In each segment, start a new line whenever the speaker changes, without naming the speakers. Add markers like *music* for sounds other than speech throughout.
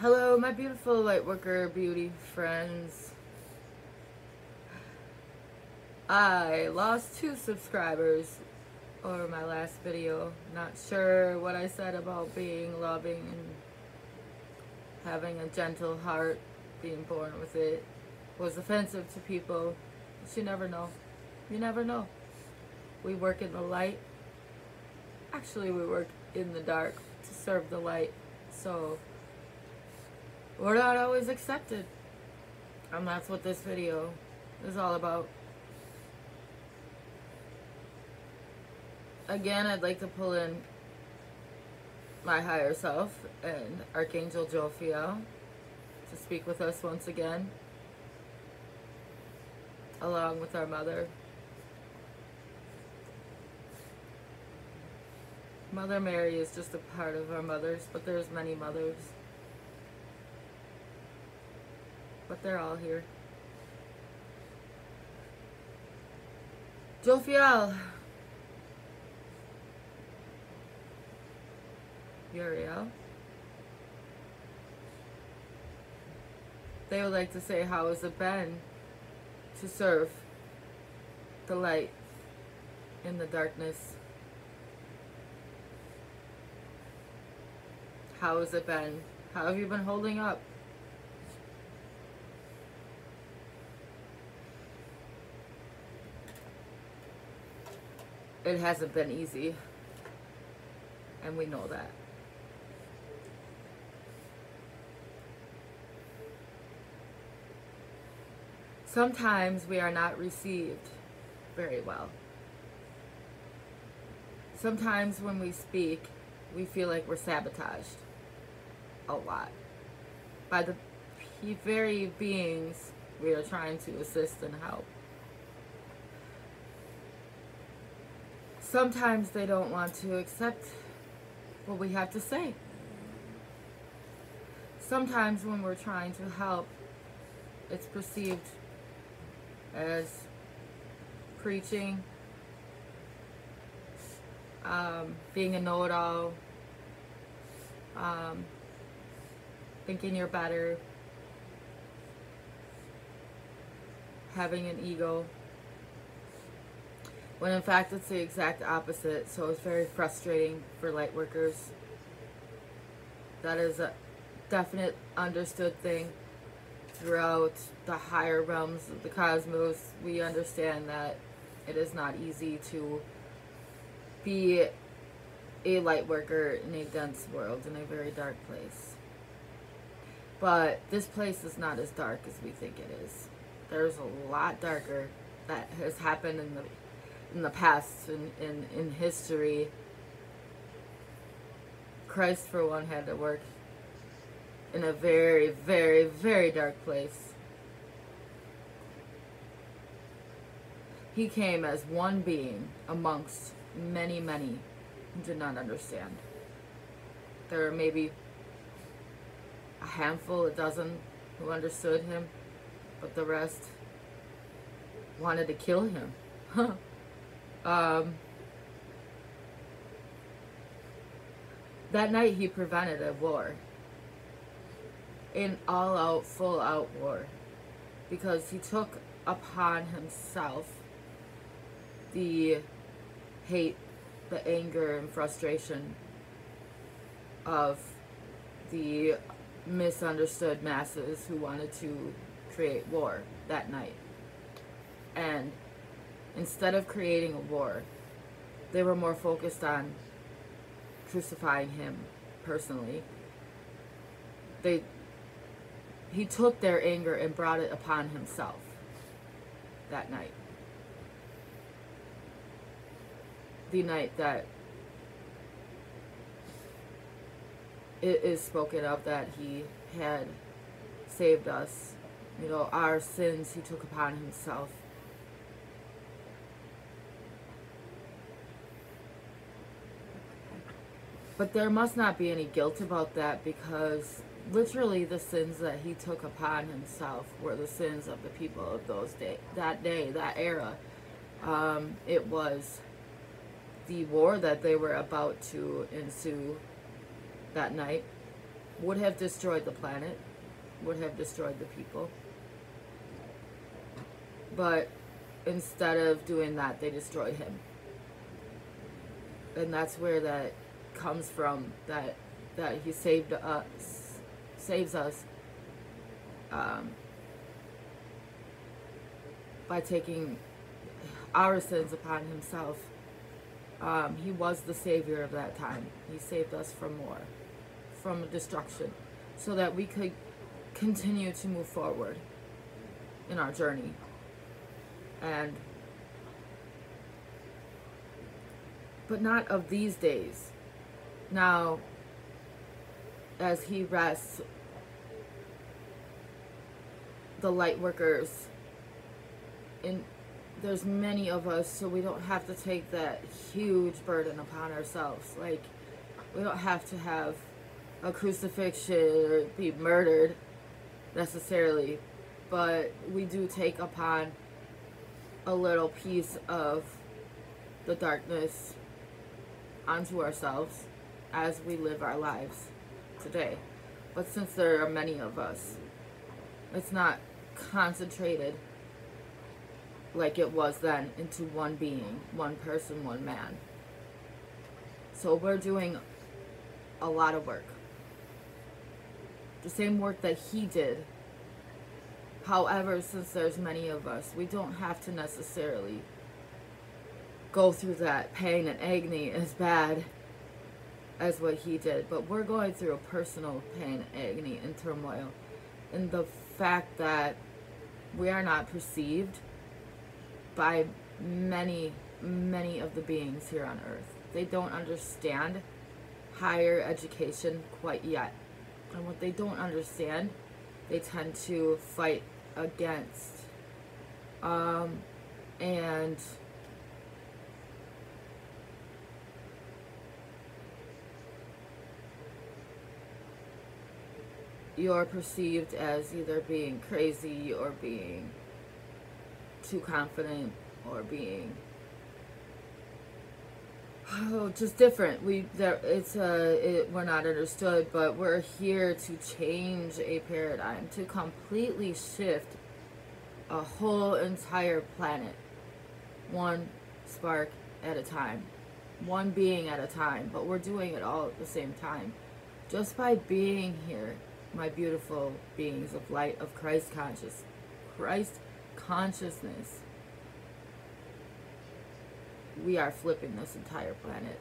Hello, my beautiful lightworker beauty friends. I lost two subscribers over my last video. Not sure what I said about being loving and having a gentle heart, being born with it, was offensive to people. But you never know. You never know. We work in the light. Actually, we work in the dark to serve the light. So, we're not always accepted. And that's what this video is all about. Again, I'd like to pull in my higher self and Archangel Jophiel to speak with us once again, along with our mother. Mother Mary is just a part of our mothers, but there's many mothers. But they're all here. Jophiel. Uriel. They would like to say, how has it been to serve the light in the darkness? How has it been? How have you been holding up? It hasn't been easy. And we know that. Sometimes we are not received very well. Sometimes when we speak, we feel like we're sabotaged a lot by the very beings we are trying to assist and help. Sometimes they don't want to accept what we have to say. Sometimes when we're trying to help, it's perceived as preaching, um, being a know-it-all, um, thinking you're better, having an ego, when in fact it's the exact opposite. So it's very frustrating for light workers. That is a definite understood thing throughout the higher realms of the cosmos. We understand that it is not easy to be a light worker in a dense world, in a very dark place. But this place is not as dark as we think it is. There's a lot darker that has happened in the in the past in, in, in history. Christ for one had to work in a very, very, very dark place. He came as one being amongst many, many who did not understand. There were maybe a handful, a dozen who understood him, but the rest wanted to kill him. *laughs* um, that night he prevented a war. An all-out, full-out war. Because he took upon himself the hate, the anger, and frustration of the misunderstood masses who wanted to create war that night. And instead of creating a war, they were more focused on crucifying him personally. They he took their anger and brought it upon himself that night. The night that it is spoken of that he had saved us. You know, our sins he took upon himself. But there must not be any guilt about that because literally the sins that he took upon himself were the sins of the people of those day, that day, that era. Um, it was the war that they were about to ensue that night would have destroyed the planet, would have destroyed the people. But instead of doing that, they destroyed him. And that's where that comes from that that he saved us saves us um, by taking our sins upon himself. Um, he was the savior of that time. He saved us from war, from destruction, so that we could continue to move forward in our journey. And but not of these days. Now, as he rests, the light workers in there's many of us so we don't have to take that huge burden upon ourselves. Like we don't have to have a crucifixion or be murdered necessarily but we do take upon a little piece of the darkness onto ourselves as we live our lives today but since there are many of us it's not concentrated like it was then into one being, one person, one man. So we're doing a lot of work. The same work that he did. However, since there's many of us, we don't have to necessarily go through that pain and agony as bad as what he did. But we're going through a personal pain, agony, and turmoil. And the fact that we are not perceived by many, many of the beings here on earth. They don't understand higher education quite yet. And what they don't understand, they tend to fight against. Um, and you're perceived as either being crazy or being too confident or being oh just different. We there it's uh it, we're not understood but we're here to change a paradigm to completely shift a whole entire planet one spark at a time one being at a time but we're doing it all at the same time. Just by being here my beautiful beings of light of christ conscious christ consciousness, we are flipping this entire planet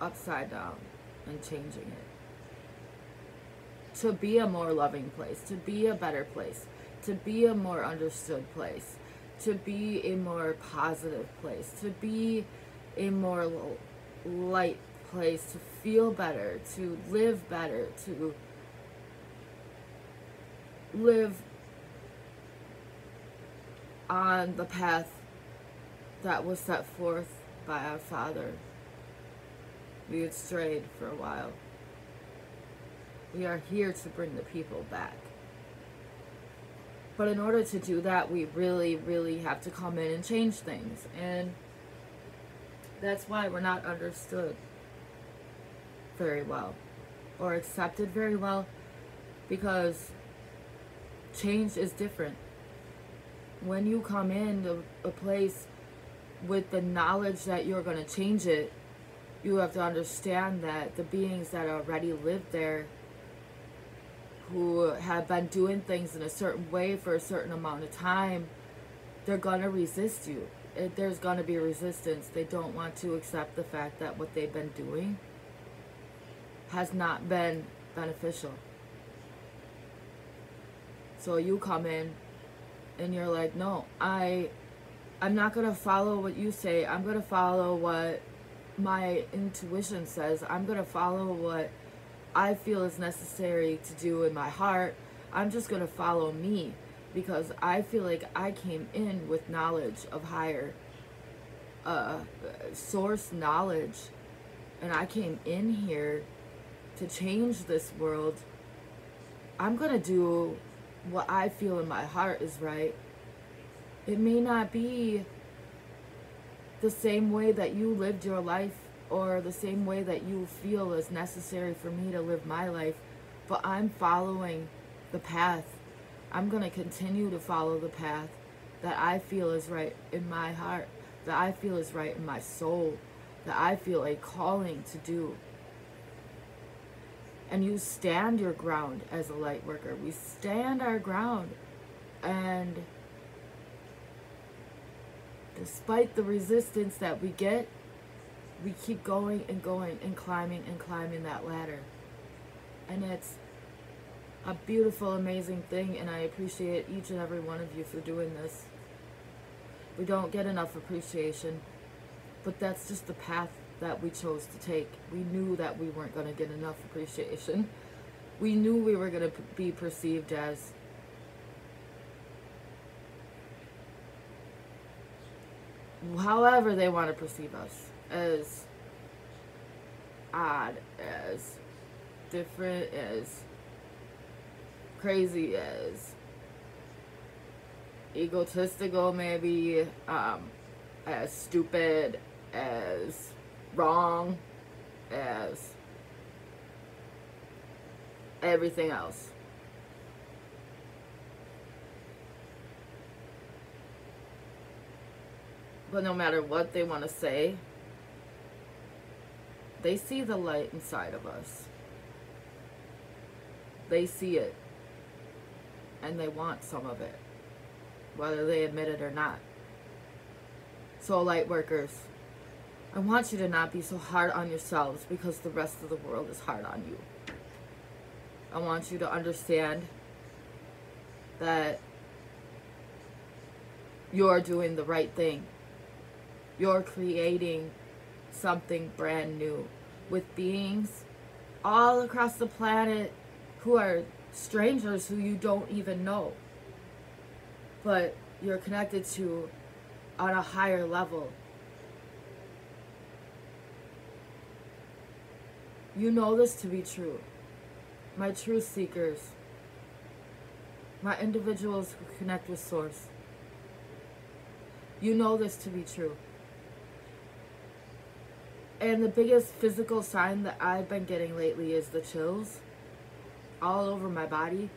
upside down and changing it. To be a more loving place, to be a better place, to be a more understood place, to be a more positive place, to be a more light place, to feel better, to live better, to live on the path that was set forth by our Father. We had strayed for a while. We are here to bring the people back. But in order to do that, we really, really have to come in and change things. And that's why we're not understood very well or accepted very well because change is different when you come in a place with the knowledge that you're going to change it, you have to understand that the beings that already live there who have been doing things in a certain way for a certain amount of time, they're going to resist you. There's going to be resistance. They don't want to accept the fact that what they've been doing has not been beneficial. So you come in and you're like, no, I, I'm not gonna follow what you say. I'm gonna follow what my intuition says. I'm gonna follow what I feel is necessary to do in my heart. I'm just gonna follow me because I feel like I came in with knowledge of higher uh, source knowledge, and I came in here to change this world. I'm gonna do what I feel in my heart is right. It may not be the same way that you lived your life or the same way that you feel is necessary for me to live my life, But I'm following the path. I'm going to continue to follow the path that I feel is right in my heart, that I feel is right in my soul, that I feel a calling to do. And you stand your ground as a light worker. We stand our ground. And despite the resistance that we get, we keep going and going and climbing and climbing that ladder. And it's a beautiful, amazing thing, and I appreciate each and every one of you for doing this. We don't get enough appreciation, but that's just the path that we chose to take. We knew that we weren't going to get enough appreciation. We knew we were going to be perceived as however they want to perceive us as odd, as different, as crazy, as egotistical maybe, um, as stupid, as wrong, as everything else. But no matter what they want to say, they see the light inside of us. They see it. And they want some of it whether they admit it or not. So, light workers, I want you to not be so hard on yourselves because the rest of the world is hard on you. I want you to understand that you're doing the right thing. You're creating something brand new with beings all across the planet who are strangers who you don't even know but you're connected to on a higher level. You know this to be true. My truth seekers, my individuals who connect with Source, you know this to be true. And the biggest physical sign that I've been getting lately is the chills all over my body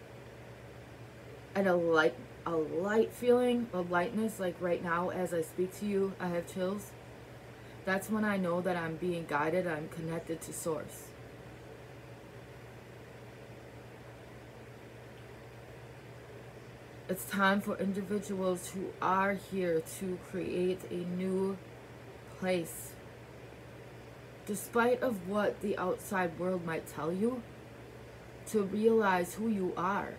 and a light a light feeling, a lightness, like right now as I speak to you, I have chills. That's when I know that I'm being guided, I'm connected to Source. It's time for individuals who are here to create a new place. Despite of what the outside world might tell you, to realize who you are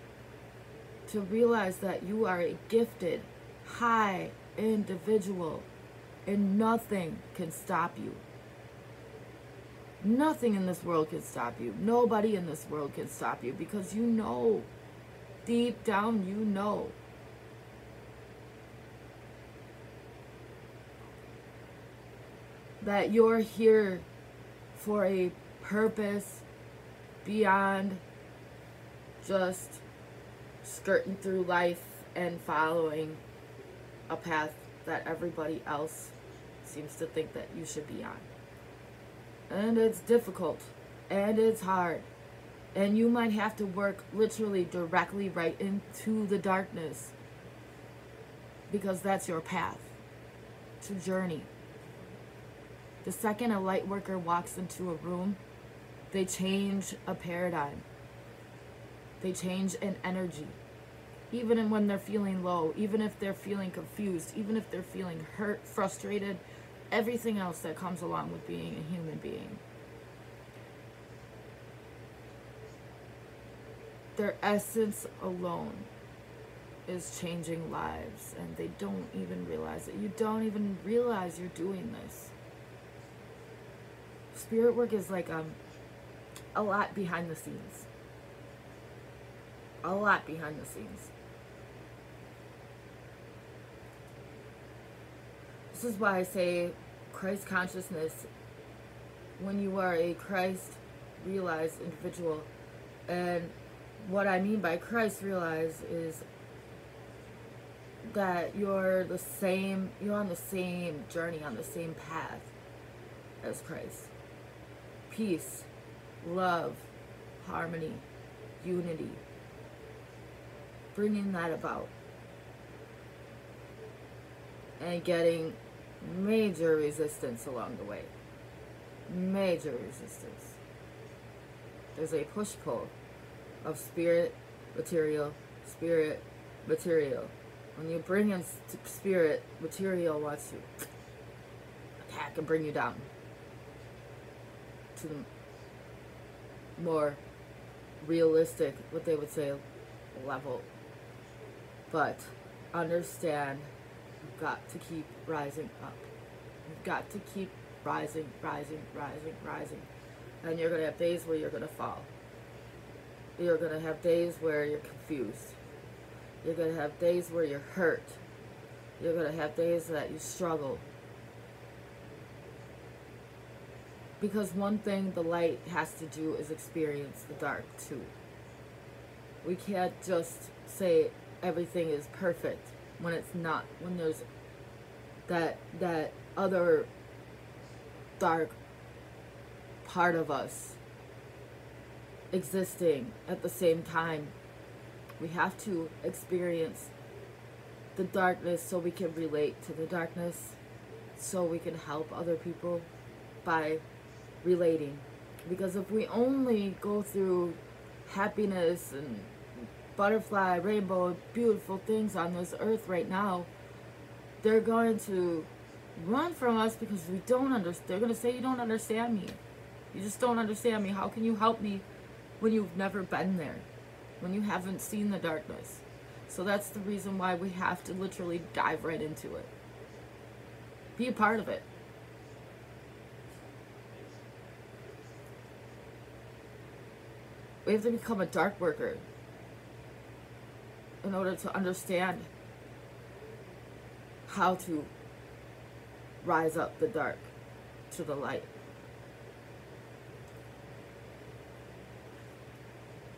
to realize that you are a gifted, high individual and nothing can stop you. Nothing in this world can stop you. Nobody in this world can stop you because you know, deep down, you know. That you're here for a purpose beyond just skirting through life and following a path that everybody else seems to think that you should be on. And it's difficult and it's hard. And you might have to work literally directly right into the darkness because that's your path to journey. The second a light worker walks into a room, they change a paradigm. They change an energy. Even when they're feeling low, even if they're feeling confused, even if they're feeling hurt, frustrated, everything else that comes along with being a human being. Their essence alone is changing lives, and they don't even realize it. You don't even realize you're doing this. Spirit work is like um, a lot behind the scenes a lot behind the scenes. This is why I say Christ consciousness, when you are a Christ realized individual, and what I mean by Christ realized is that you're the same, you're on the same journey, on the same path as Christ. Peace, love, harmony, unity, bringing that about, and getting major resistance along the way. Major resistance. There's a push pull of spirit, material, spirit, material. When you bring in spirit, material wants to attack and bring you down to the more realistic, what they would say, level. But understand got to keep rising up. You've got to keep rising, rising, rising, rising. And you're going to have days where you're going to fall. You're going to have days where you're confused. You're going to have days where you're hurt. You're going to have days that you struggle. Because one thing the light has to do is experience the dark too. We can't just say everything is perfect when it's not. When there's that that other dark part of us existing at the same time. We have to experience the darkness so we can relate to the darkness, so we can help other people by relating. Because if we only go through happiness and butterfly, rainbow, beautiful things on this earth right now, they're going to run from us because we don't understand. They're going to say, You don't understand me. You just don't understand me. How can you help me when you've never been there? When you haven't seen the darkness? So that's the reason why we have to literally dive right into it. Be a part of it. We have to become a dark worker in order to understand how to rise up the dark to the light.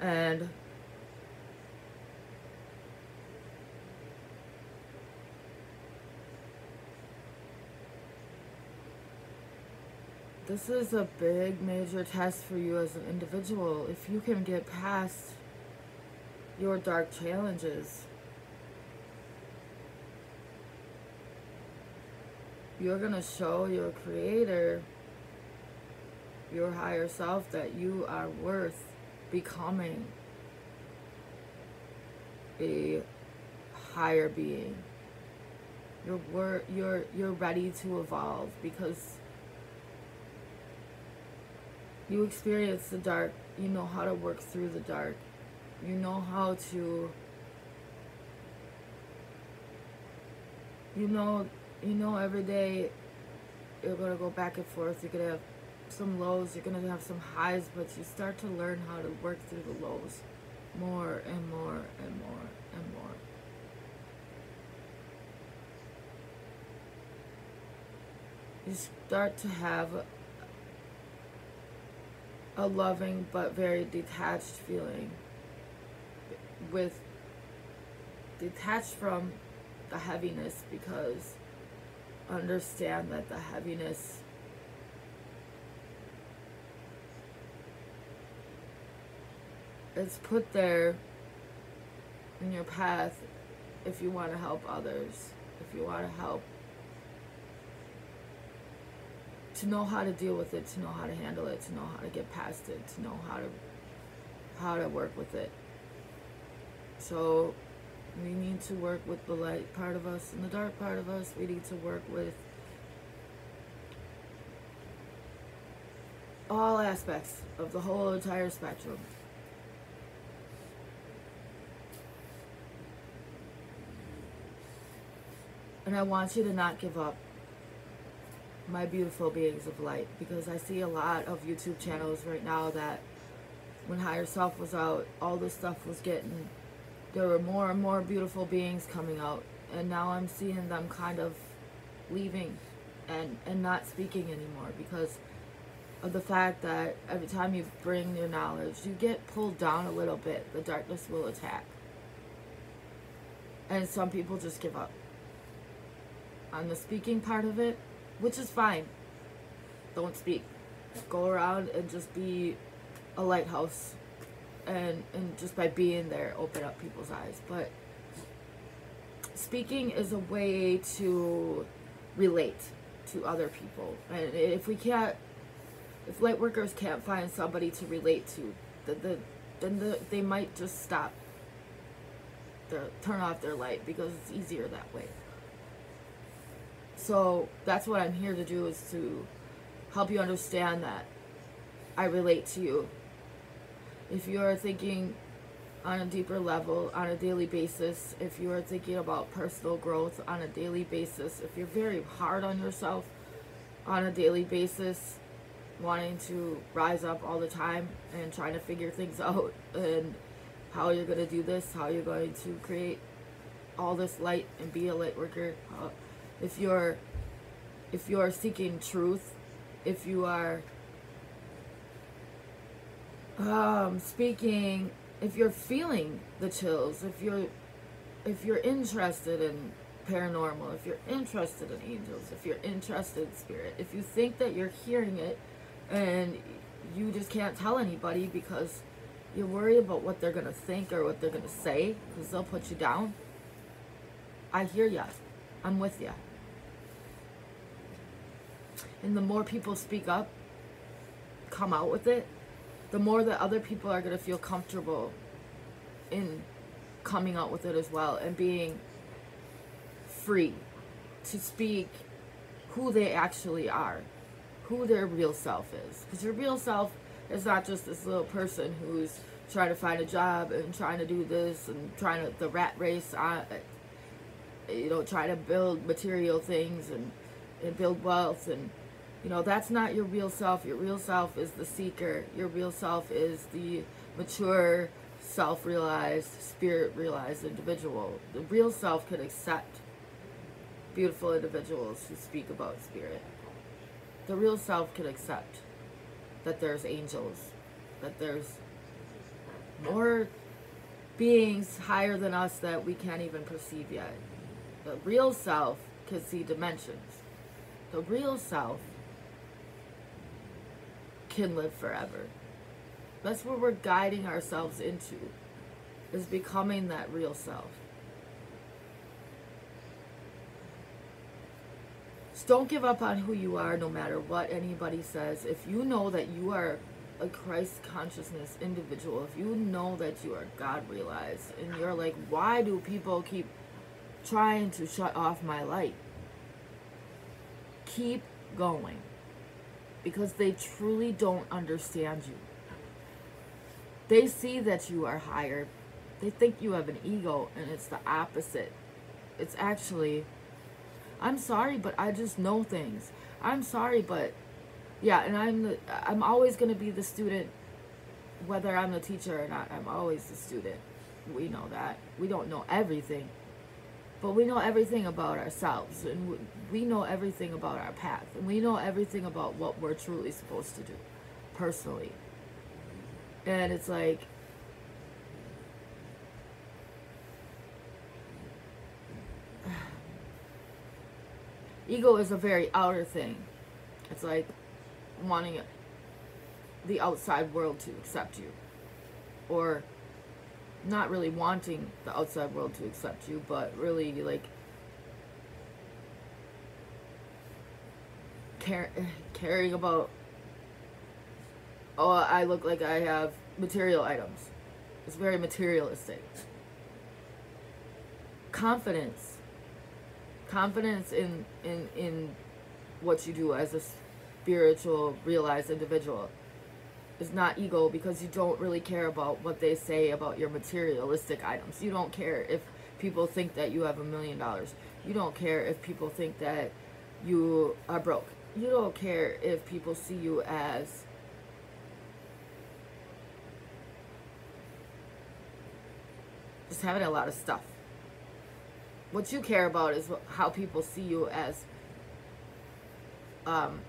And this is a big major test for you as an individual. If you can get past your dark challenges, you're going to show your creator, your higher self, that you are worth becoming a higher being. You're wor- you're you're ready to evolve because you experience the dark, you know how to work through the dark. You know how to you know you know every day you're gonna go back and forth, you're gonna have some lows, you're gonna have some highs, but you start to learn how to work through the lows more and more and more and more. You start to have a loving but very detached feeling with detached from the heaviness because understand that the heaviness is put there in your path if you want to help others, if you want to help to know how to deal with it, to know how to handle it, to know how to get past it, to know how to how to work with it. So we need to work with the light part of us and the dark part of us. We need to work with all aspects of the whole entire spectrum. And I want you to not give up my beautiful beings of light because I see a lot of YouTube channels right now that when Higher Self was out, all this stuff was getting, there were more and more beautiful beings coming out. And now I'm seeing them kind of leaving and, and not speaking anymore because of the fact that every time you bring your knowledge, you get pulled down a little bit. The darkness will attack. And some people just give up. On the speaking part of it, which is fine. Don't speak. Go around and just be a lighthouse and and just by being there open up people's eyes. But speaking is a way to relate to other people. And if we can't if light workers can't find somebody to relate to the, the then the, they might just stop the turn off their light because it's easier that way. So that's what i'm here to do is to help you understand that i relate to you if you're thinking on a deeper level on a daily basis, if you are thinking about personal growth on a daily basis, if you're very hard on yourself on a daily basis, wanting to rise up all the time and trying to figure things *laughs* out and how you're going to do this, how you're going to create all this light and be a light worker. Uh, if you're if you're seeking truth, if you are um, speaking if you're feeling the chills if you're if you're interested in paranormal if you're interested in angels if you're interested in spirit if you think that you're hearing it and you just can't tell anybody because you're worried about what they're gonna think or what they're gonna say because they'll put you down i hear ya. I'm with ya. And the more people speak up come out with it the more that other people are going to feel comfortable in coming out with it as well and being free to speak who they actually are, who their real self is. Because your real self is not just this little person who's trying to find a job and trying to do this and trying to the rat race on you know trying to build material things and, and build wealth and you know, that's not your real self. Your real self is the seeker. Your real self is the mature, self realized, spirit realized individual. The real self can accept beautiful individuals who speak about spirit. The real self can accept that there's angels, that there's more beings higher than us that we can't even perceive yet. The real self can see dimensions. The real self can live forever. That's what we're guiding ourselves into, is becoming that real self. So don't give up on who you are no matter what anybody says. If you know that you are a Christ consciousness individual, if you know that you are God realized, and you're like, why do people keep trying to shut off my light? Keep going because they truly don't understand you. They see that you are higher. They think you have an ego, and it's the opposite. It's actually, I'm sorry, but I just know things. I'm sorry, but yeah, and I'm the, I'm always going to be the student, whether I'm the teacher or not. I'm always the student. We know that. We don't know everything, but we know everything about ourselves, and we know everything about our path, and we know everything about what we're truly supposed to do, personally. And it's like, *sighs* ego is a very outer thing. It's like wanting the outside world to accept you, or not really wanting the outside world to accept you, but really like care, *sighs* caring about oh I look like I have material items. It's very materialistic. Confidence. Confidence in in in what you do as a spiritual realized individual is not ego because you don't really care about what they say about your materialistic items. You don't care if people think that you have a million dollars. You don't care if people think that you are broke. You don't care if people see you as just having a lot of stuff. What you care about is how people see you as um,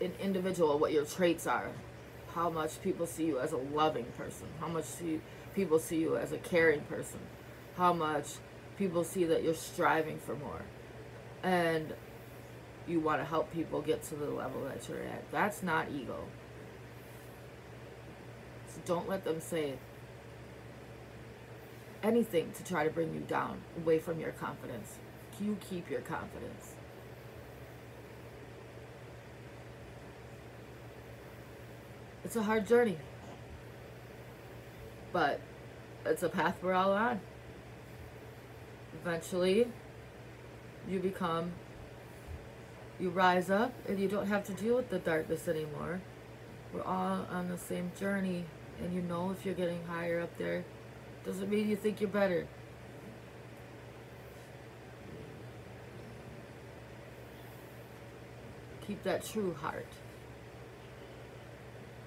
an individual, what your traits are, how much people see you as a loving person, how much see, people see you as a caring person, how much people see that you're striving for more, and you want to help people get to the level that you're at. That's not ego. So don't let them say anything to try to bring you down away from your confidence. You keep your confidence. It's a hard journey. But it's a path we're all on. Eventually, you become, you rise up, and you don't have to deal with the darkness anymore. We're all on the same journey, and you know if you're getting higher up there, doesn't mean you think you're better. Keep that true heart.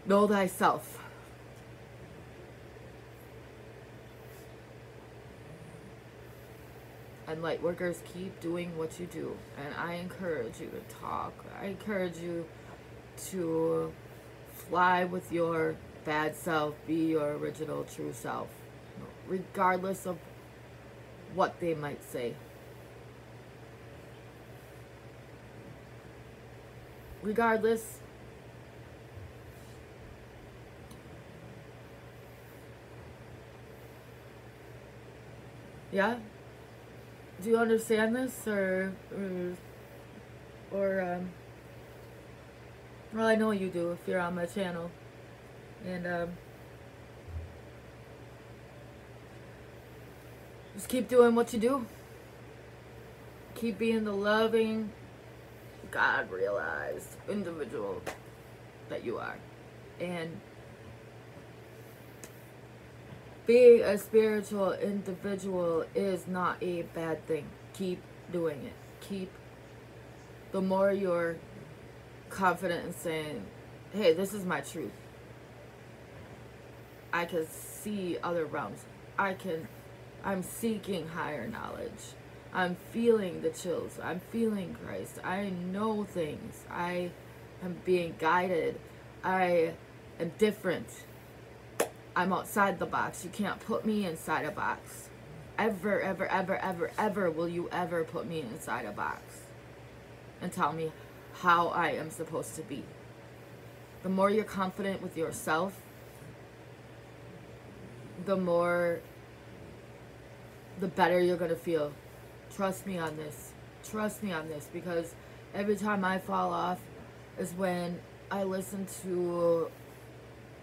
Know thyself. and light workers keep doing what you do. And i encourage you to talk. I encourage you to fly with your bad self. Be your original true self. Regardless of what they might say. Regardless yeah. Do you understand this or or, um, well I know you do if you're on my channel. And um, just keep doing what you do. Keep being the loving God realized individual that you are. And being a spiritual individual is not a bad thing. Keep doing it. Keep, the more you're confident in saying, hey, this is my truth. I can see other realms. I can, I'm seeking higher knowledge. I'm feeling the chills. I'm feeling Christ. I know things. I am being guided. I am different I'm outside the box. You can't put me inside a box. Ever, ever, ever, ever, ever will you ever put me inside a box and tell me how I am supposed to be. The more you're confident with yourself, the more, the better you're going to feel. Trust me on this. Trust me on this because every time I fall off is when I listen to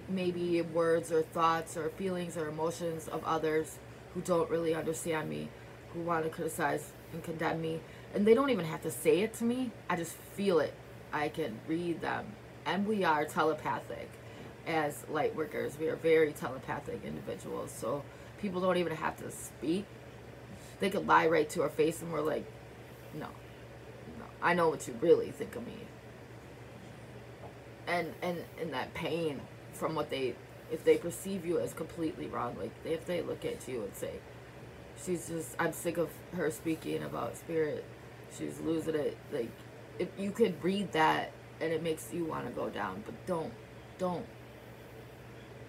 maybe words or thoughts or feelings or emotions of others who don't really understand me, who want to criticize and condemn me. And they don't even have to say it to me. I just feel it. I can read them. And we are telepathic as light workers. We are very telepathic individuals. So people don't even have to speak. They could lie right to our face and we're like, no, no, I know what you really think of me. And, and, and that pain from what they if they perceive you as completely wrong like if they look at you and say she's just i'm sick of her speaking about spirit. She's losing it like if you could read that and it makes you want to go down but don't don't.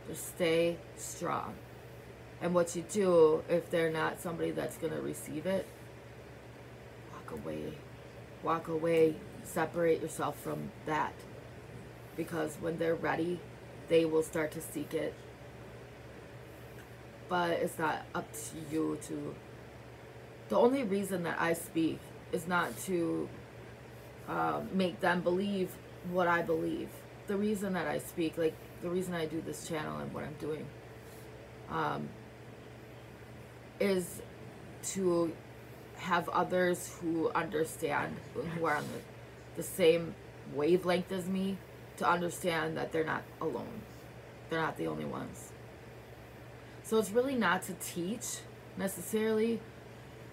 Just stay strong. And what you do if they're not somebody that's going to receive it walk away. Walk away. Separate yourself from that. Because when they're ready they will start to seek it. But it's not up to you to. The only reason that I speak is not to um, make them believe what I believe. The reason that I speak, like the reason I do this channel and what I'm doing, um, is to have others who understand, who are on the, the same wavelength as me, to understand that they're not alone. They're not the only ones. So it's really not to teach necessarily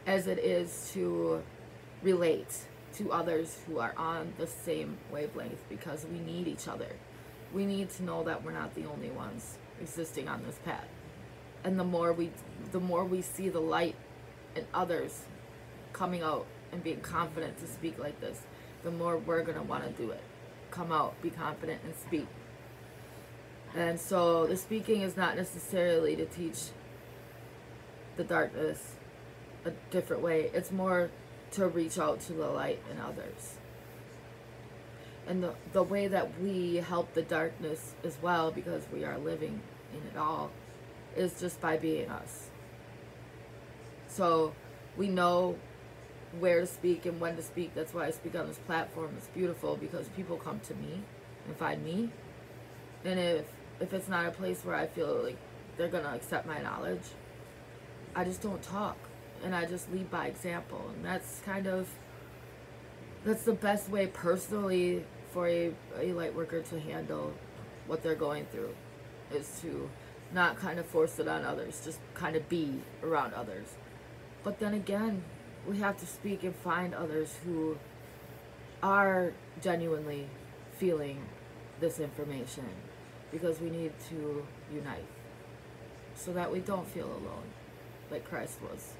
as it is to relate to others who are on the same wavelength because we need each other. We need to know that we're not the only ones existing on this path. And the more we the more we see the light in others coming out and being confident to speak like this, the more we're going to want to do it come out, be confident, and speak. And so the speaking is not necessarily to teach the darkness a different way. It's more to reach out to the light in others. And the, the way that we help the darkness as well, because we are living in it all is just by being us. So we know where to speak and when to speak. That's why I speak on this platform. It's beautiful because people come to me and find me. And if if it's not a place where I feel like they're gonna accept my knowledge, I just don't talk and I just lead by example. And that's kind of that's the best way personally for a, a light worker to handle what they're going through is to not kind of force it on others, just kind of be around others. But then again, we have to speak and find others who are genuinely feeling this information because we need to unite so that we don't feel alone like Christ was,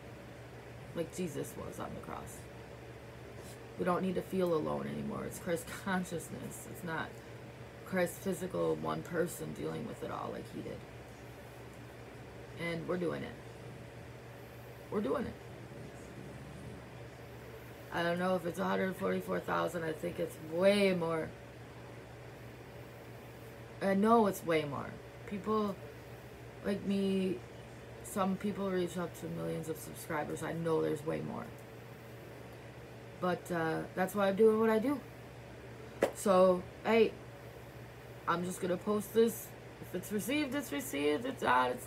like Jesus was on the cross. We don't need to feel alone anymore. It's Christ *laughs* consciousness. It's not Christ physical one person dealing with it all like he did. And we're doing it. We're doing it. I don't know if it's 144,000. I think it's way more. I know it's way more. People like me, some people reach up to millions of subscribers. I know there's way more. But uh, that's why I'm doing what I do. So, hey, I'm just gonna post this. If it's received, it's received. It's not, it's,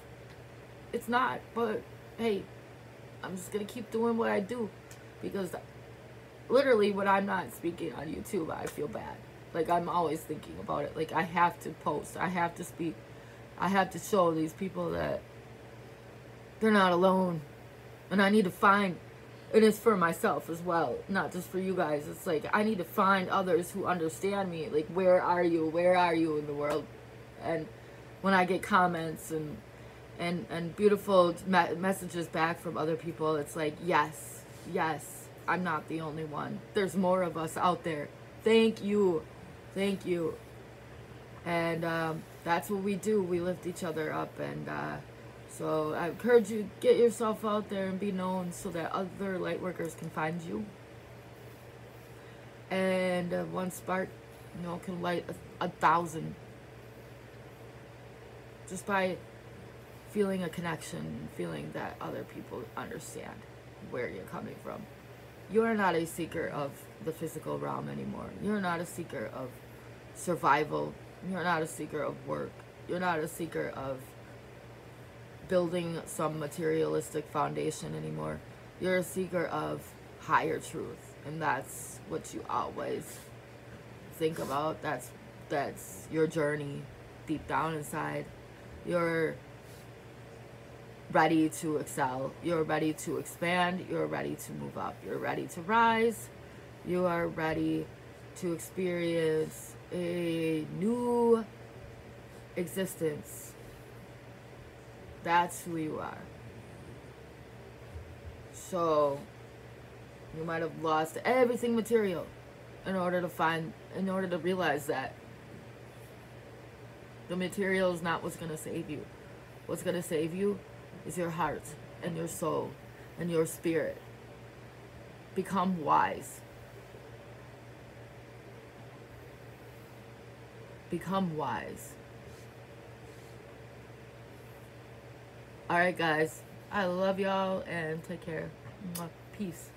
it's not. But hey, I'm just gonna keep doing what I do because literally when I'm not speaking on YouTube, I feel bad. Like I'm always thinking about it. Like I have to post. I have to speak. I have to show these people that they're not alone. And I need to find and it is for myself as well, not just for you guys. It's like I need to find others who understand me. Like where are you? Where are you in the world? And when I get comments and and and beautiful me- messages back from other people, it's like, "Yes. Yes. I'm not the only one. There's more of us out there. Thank you. Thank you." And um, that's what we do. We lift each other up and uh, so I encourage you to get yourself out there and be known so that other light workers can find you. And uh, one spark, you know, can light a, a thousand just by feeling a connection, feeling that other people understand where you're coming from. You're not a seeker of the physical realm anymore. You're not a seeker of survival. You're not a seeker of work. You're not a seeker of building some materialistic foundation anymore. You're a seeker of higher truth, and that's what you always think about. That's that's your journey deep down inside. You're ready to excel. You're ready to expand. You're ready to move up. You're ready to rise. You are ready to experience a new existence that's who you are. So you might have lost everything material in order to find in order to realize that the material is not what's going to save you. What's going to save you is your heart and your soul and your spirit. Become wise. Become wise. All right, guys. I love y'all and take care. Peace.